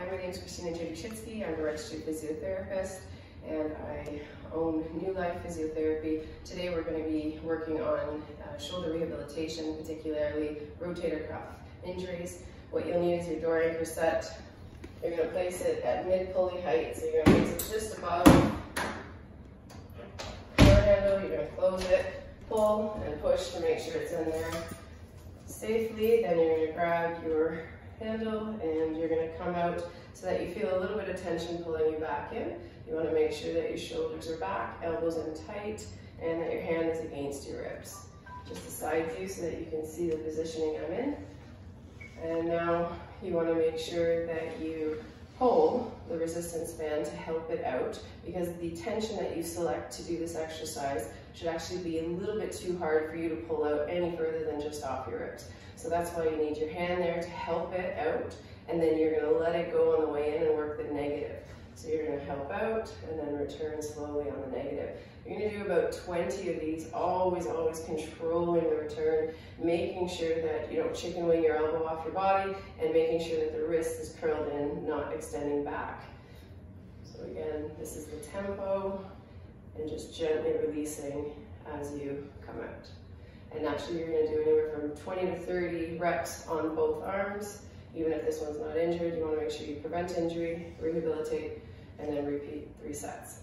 Hi, my name is Christina Judichitsky. I'm a registered physiotherapist and I own Knew Life Physiotherapy. Today we're going to be working on uh, shoulder rehabilitation, particularly rotator cuff injuries. What you'll need is your door anchor set. You're going to place it at mid pulley height, so you're going to place it just above the door handle. You're going to close it, pull and push to make sure it's in there safely. Then you're going to grab your handle and you're going to come out so that you feel a little bit of tension pulling you back in. You want to make sure that your shoulders are back, elbows in tight, and that your hand is against your ribs. Just a side view so that you can see the positioning I'm in. And now you want to make sure that you pull the resistance band to help it out because the tension that you select to do this exercise should actually be a little bit too hard for you to pull out any further than just off your ribs. So that's why you need your hand there to help it out and then you're gonna let it go on the way in and work the negative. Help out and then return slowly on the negative. You're gonna do about 20 of these, always, always controlling the return, making sure that you don't chicken wing your elbow off your body and making sure that the wrist is curled in, not extending back. So again, this is the tempo and just gently releasing as you come out. And actually you're gonna do anywhere from 20 to 30 reps on both arms. Even if this one's not injured, you wanna make sure you prevent injury, rehabilitate, and then repeat three sets.